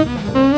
Música